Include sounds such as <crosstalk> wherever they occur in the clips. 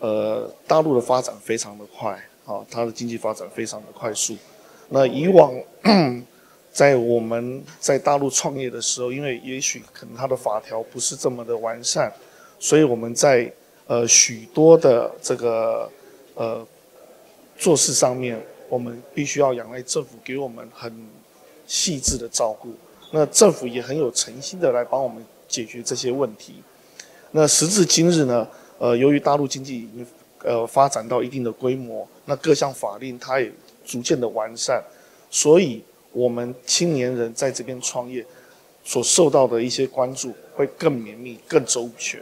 呃，大陆的发展非常的快，啊，它的经济发展非常的快速。那以往 <coughs> 在我们在大陆创业的时候，因为也许可能它的法条不是这么的完善，所以我们在呃许多的这个呃做事上面，我们必须要仰赖政府给我们很细致的照顾。那政府也很有诚心的来帮我们解决这些问题。那时至今日呢，呃，由于大陆经济已经呃发展到一定的规模，那各项法令它也逐渐的完善，所以。我们青年人在这边创业，所受到的一些关注会更绵密、更周全。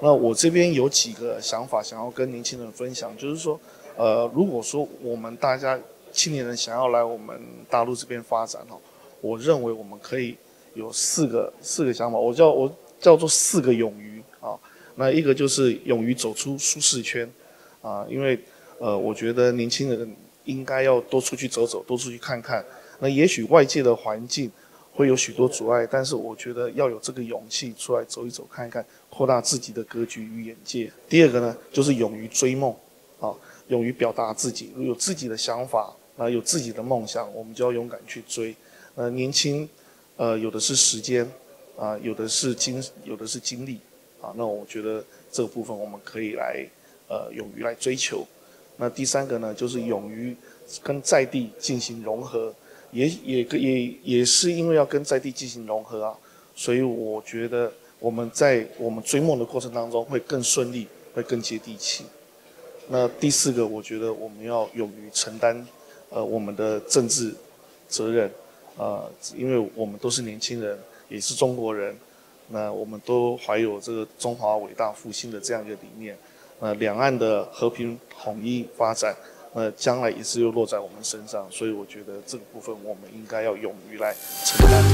那我这边有几个想法想要跟年轻人分享，就是说，呃，如果说我们大家青年人想要来我们大陆这边发展哈，我认为我们可以有四个四个想法，我叫我叫做四个勇于。那一个就是勇于走出舒适圈啊，因为呃，我觉得年轻人应该要多出去走走，多出去看看。那也许外界的环境会有许多阻碍，但是我觉得要有这个勇气出来走一走、看一看，扩大自己的格局与眼界。第二个呢，就是勇于追梦，啊，勇于表达自己，有自己的想法，啊，有自己的梦想，我们就要勇敢去追。呃，年轻，呃，有的是时间，啊，有的是精，有的是精力，啊，那我觉得这个部分我们可以来，呃，勇于来追求。那第三个呢，就是勇于跟在地进行融合。也也也也是因为要跟在地进行融合啊，所以我觉得我们在我们追梦的过程当中会更顺利，会更接地气。那第四个，我觉得我们要勇于承担，呃，我们的政治责任，啊，因为我们都是年轻人，也是中国人，那我们都怀有这个中华伟大复兴的这样一个理念，呃，两岸的和平统一发展。呃，将来也是又落在我们身上，所以我觉得这个部分我们应该要勇于来承担。